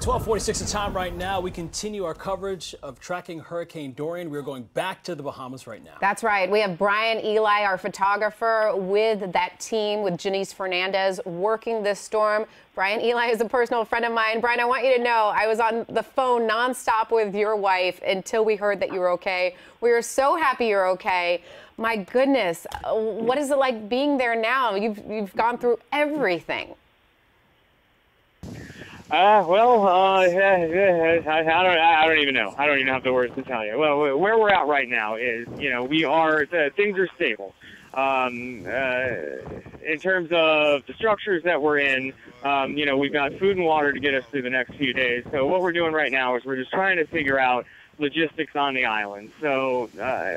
1246 the time right now. We continue our coverage of tracking Hurricane Dorian. We're going back to the Bahamas right now. That's right. We have Brian Ely, our photographer, with that team, with Janice Fernandez, working this storm. Brian Ely is a personal friend of mine. Brian, I want you to know I was on the phone nonstop with your wife until we heard that you were okay. We are so happy you're okay. My goodness, what is it like being there now? You've, you've gone through everything. Uh, well, uh, I, I don't, I don't even know. I don't even have the words to tell you. Well, where we're at right now is, you know, we are, uh, things are stable. Um, uh, in terms of the structures that we're in, um, you know, we've got food and water to get us through the next few days. So what we're doing right now is we're just trying to figure out logistics on the island. So, uh,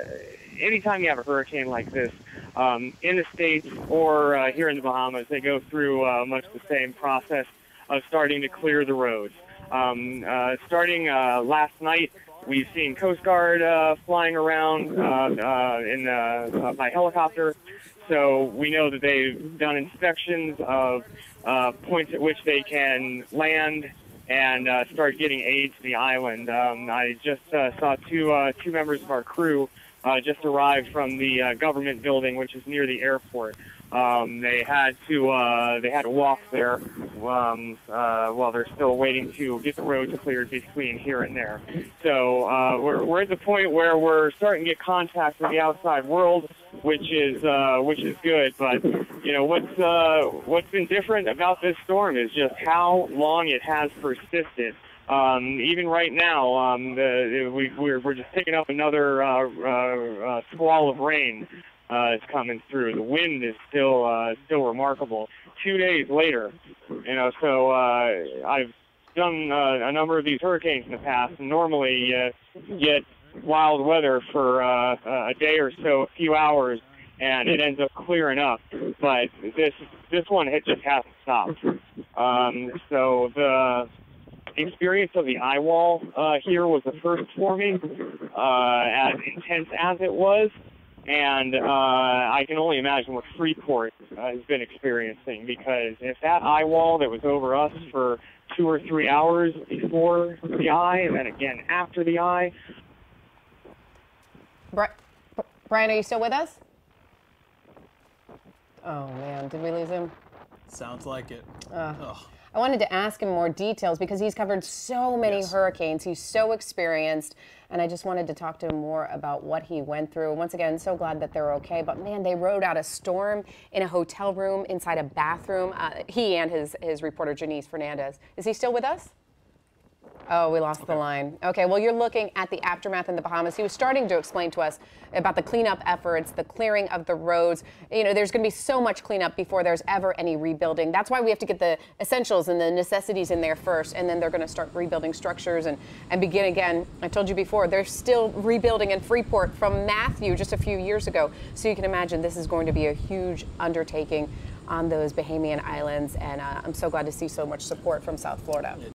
anytime you have a hurricane like this, um, in the States or uh, here in the Bahamas, they go through uh, much the same process of starting to clear the roads. Um, uh, starting uh, last night, we've seen Coast Guard uh, flying around uh, uh, in uh, by helicopter, so we know that they've done inspections of points at which they can land and start getting aid to the island. Um, I just saw two two members of our crew just arrived from the government building, which is near the airport. Um, they had to uh, they had to walk there um, uh, while they're still waiting to get the roads cleared between here and there. So uh, we're we're at the point where we're starting to get contact with the outside world, which is uh, which is good. But you know what's uh, what's been different about this storm is just how long it has persisted. Um, even right now, um, the, we, we're, we're just picking up another uh, uh, uh, squall of rain uh, is coming through. The wind is still uh, still remarkable. Two days later, you know, so uh, I've done uh, a number of these hurricanes in the past, and normally uh, get wild weather for uh, a day or so, a few hours, and it ends up clearing up. But this this one it just hasn't stopped. Um, so the experience of the eye wall uh, here was the first for me, uh, as intense as it was and uh, I can only imagine what Freeport uh, has been experiencing because if that eye wall that was over us for two or three hours before the eye and then again after the eye. Brian, are you still with us? Oh man, did we lose him? Sounds like it. Uh, I wanted to ask him more details because he's covered so many yes. hurricanes. He's so experienced. And I just wanted to talk to him more about what he went through. Once again, so glad that they're okay. But man, they rode out a storm in a hotel room inside a bathroom. Uh, he and his, his reporter, Janice Fernandez. Is he still with us? Oh, we lost okay. the line. Okay, well, you're looking at the aftermath in the Bahamas. He was starting to explain to us about the cleanup efforts, the clearing of the roads. You know, there's going to be so much cleanup before there's ever any rebuilding. That's why we have to get the essentials and the necessities in there first, and then they're going to start rebuilding structures and, and begin again. I told you before, they're still rebuilding in Freeport from Matthew just a few years ago. So you can imagine this is going to be a huge undertaking on those Bahamian islands, and uh, I'm so glad to see so much support from South Florida.